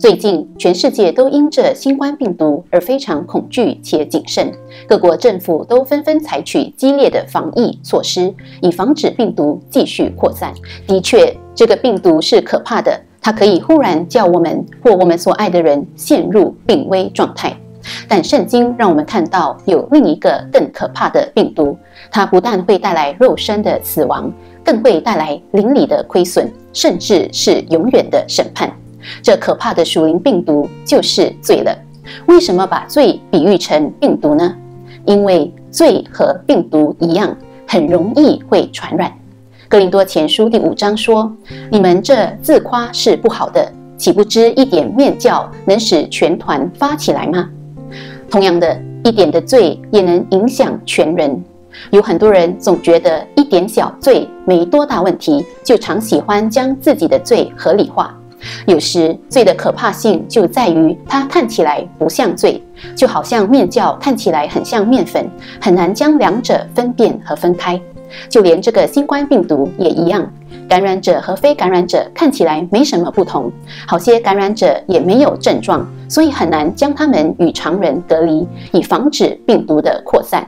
最近，全世界都因着新冠病毒而非常恐惧且谨慎，各国政府都纷纷采取激烈的防疫措施，以防止病毒继续扩散。的确，这个病毒是可怕的，它可以忽然叫我们或我们所爱的人陷入病危状态。但圣经让我们看到有另一个更可怕的病毒，它不但会带来肉身的死亡，更会带来灵里的亏损，甚至是永远的审判。这可怕的属灵病毒就是罪了。为什么把罪比喻成病毒呢？因为罪和病毒一样，很容易会传染。哥林多前书第五章说：“你们这自夸是不好的，岂不知一点面教能使全团发起来吗？”同样的，一点的罪也能影响全人。有很多人总觉得一点小罪没多大问题，就常喜欢将自己的罪合理化。有时罪的可怕性就在于它看起来不像罪，就好像面酵看起来很像面粉，很难将两者分辨和分开。就连这个新冠病毒也一样，感染者和非感染者看起来没什么不同，好些感染者也没有症状，所以很难将他们与常人隔离，以防止病毒的扩散。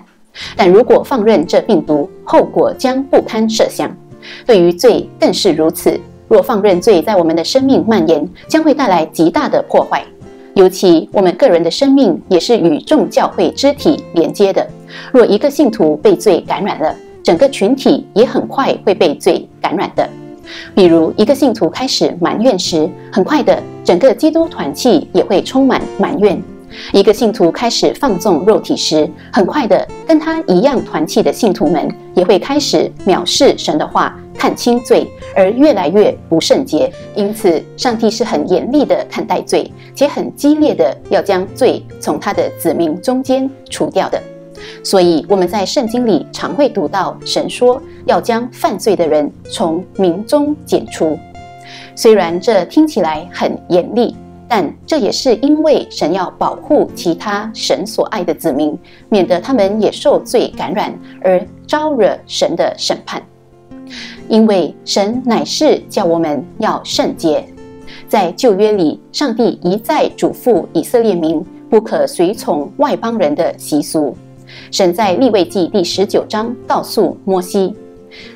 但如果放任这病毒，后果将不堪设想。对于罪更是如此。若放任罪在我们的生命蔓延，将会带来极大的破坏。尤其我们个人的生命也是与众教会肢体连接的。若一个信徒被罪感染了，整个群体也很快会被罪感染的。比如，一个信徒开始埋怨时，很快的，整个基督团契也会充满埋怨。一个信徒开始放纵肉体时，很快的，跟他一样团契的信徒们也会开始藐视神的话，看轻罪，而越来越不圣洁。因此，上帝是很严厉的看待罪，且很激烈的要将罪从他的子民中间除掉的。所以，我们在圣经里常会读到神说要将犯罪的人从民中剪除。虽然这听起来很严厉。但这也是因为神要保护其他神所爱的子民，免得他们也受罪感染而招惹神的审判。因为神乃是叫我们要圣洁，在旧约里，上帝一再嘱咐以色列民不可随从外邦人的习俗。神在立位记第十九章告诉摩西：“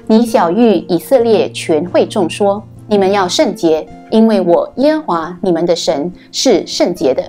你小谕以色列全会众说。”你们要圣洁，因为我耶和华你们的神是圣洁的。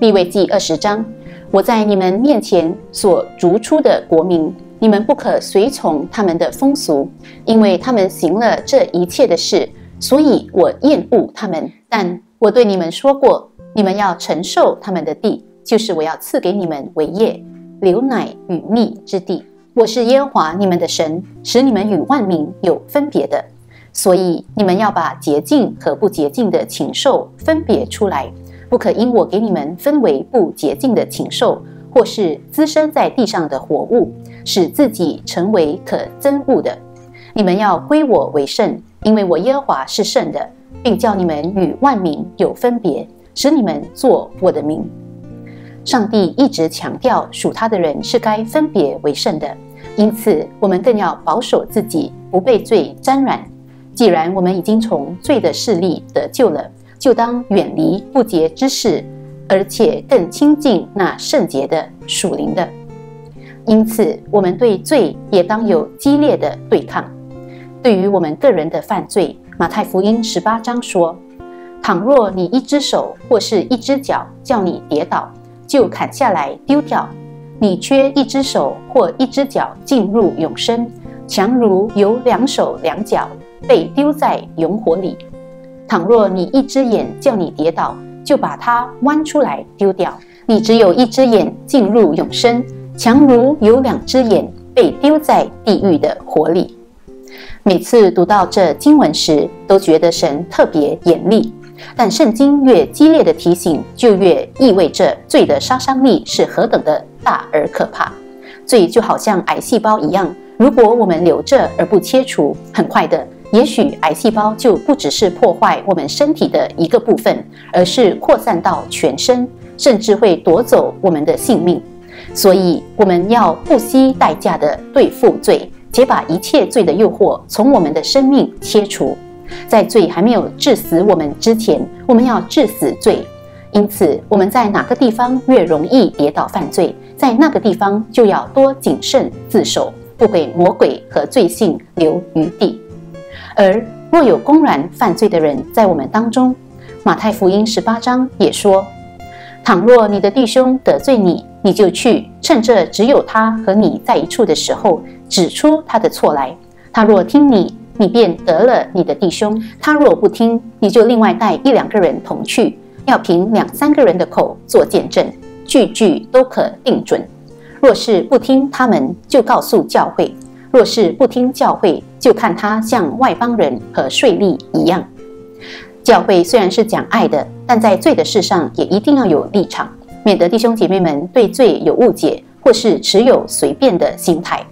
立位记二十章，我在你们面前所逐出的国民，你们不可随从他们的风俗，因为他们行了这一切的事，所以我厌恶他们。但我对你们说过，你们要承受他们的地，就是我要赐给你们为业，流奶与蜜之地。我是耶和华你们的神，使你们与万民有分别的。所以你们要把洁净和不洁净的禽兽分别出来，不可因我给你们分为不洁净的禽兽，或是滋生在地上的活物，使自己成为可憎恶的。你们要归我为圣，因为我耶和华是圣的，并叫你们与万民有分别，使你们做我的名。上帝一直强调属他的人是该分别为圣的，因此我们更要保守自己，不被罪沾染。既然我们已经从罪的势力得救了，就当远离不洁之事，而且更亲近那圣洁的属灵的。因此，我们对罪也当有激烈的对抗。对于我们个人的犯罪，马太福音十八章说：“倘若你一只手或是一只脚叫你跌倒，就砍下来丢掉；你缺一只手或一只脚进入永生，强如有两手两脚。”被丢在熔火里。倘若你一只眼叫你跌倒，就把它弯出来丢掉。你只有一只眼进入永生，强如有两只眼被丢在地狱的火里。每次读到这经文时，都觉得神特别严厉。但圣经越激烈的提醒，就越意味着罪的杀伤力是何等的大而可怕。罪就好像癌细胞一样，如果我们留着而不切除，很快的。也许癌细胞就不只是破坏我们身体的一个部分，而是扩散到全身，甚至会夺走我们的性命。所以，我们要不惜代价的对付罪，且把一切罪的诱惑从我们的生命切除。在罪还没有致死我们之前，我们要致死罪。因此，我们在哪个地方越容易跌倒犯罪，在那个地方就要多谨慎自守，不给魔鬼和罪性留余地。而若有公然犯罪的人在我们当中，马太福音十八章也说：倘若你的弟兄得罪你，你就去趁着只有他和你在一处的时候，指出他的错来。他若听你，你便得了你的弟兄；他若不听，你就另外带一两个人同去。要凭两三个人的口做见证，句句都可定准。若是不听他们，就告诉教会；若是不听教会，就看他像外邦人和税吏一样。教会虽然是讲爱的，但在罪的事上也一定要有立场，免得弟兄姐妹们对罪有误解，或是持有随便的心态。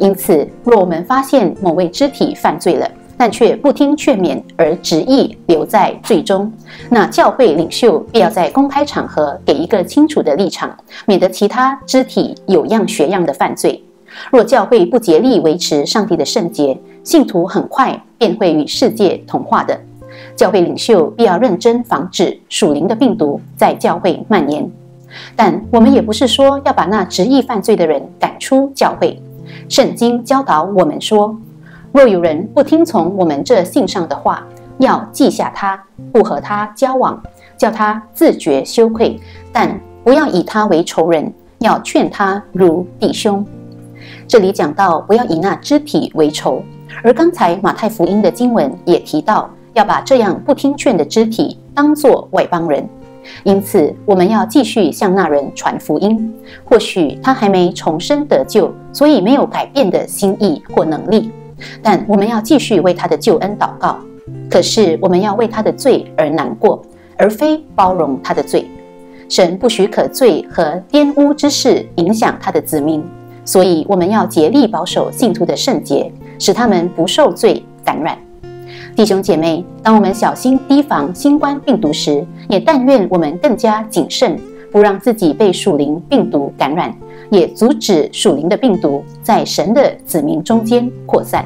因此，若我们发现某位肢体犯罪了，但却不听劝勉而执意留在最终，那教会领袖必要在公开场合给一个清楚的立场，免得其他肢体有样学样的犯罪。若教会不竭力维持上帝的圣洁，信徒很快便会与世界同化的。教会领袖必要认真防止属灵的病毒在教会蔓延。但我们也不是说要把那执意犯罪的人赶出教会。圣经教导我们说。若有人不听从我们这信上的话，要记下他，不和他交往，叫他自觉羞愧，但不要以他为仇人，要劝他如弟兄。这里讲到不要以那肢体为仇，而刚才马太福音的经文也提到，要把这样不听劝的肢体当作外邦人。因此，我们要继续向那人传福音。或许他还没重生得救，所以没有改变的心意或能力。但我们要继续为他的救恩祷告。可是我们要为他的罪而难过，而非包容他的罪。神不许可罪和玷污之事影响他的子民，所以我们要竭力保守信徒的圣洁，使他们不受罪感染。弟兄姐妹，当我们小心提防新冠病毒时，也但愿我们更加谨慎，不让自己被属灵病毒感染。也阻止属灵的病毒在神的子民中间扩散。